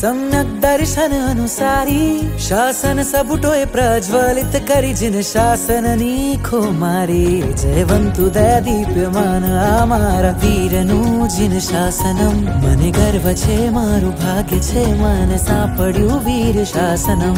સમન દર્શન અનુસાર શાસન સબટોએ પ્રજ્વલિત કરી જિન શાસન ની કોમારી જયવંતુ દે દીપ્યમાન આમારા વીરનો જિન શાસનમ મને ગર્વ છે મારું ભાગ્ય છે મને સાપડ્યું વીર શાસનમ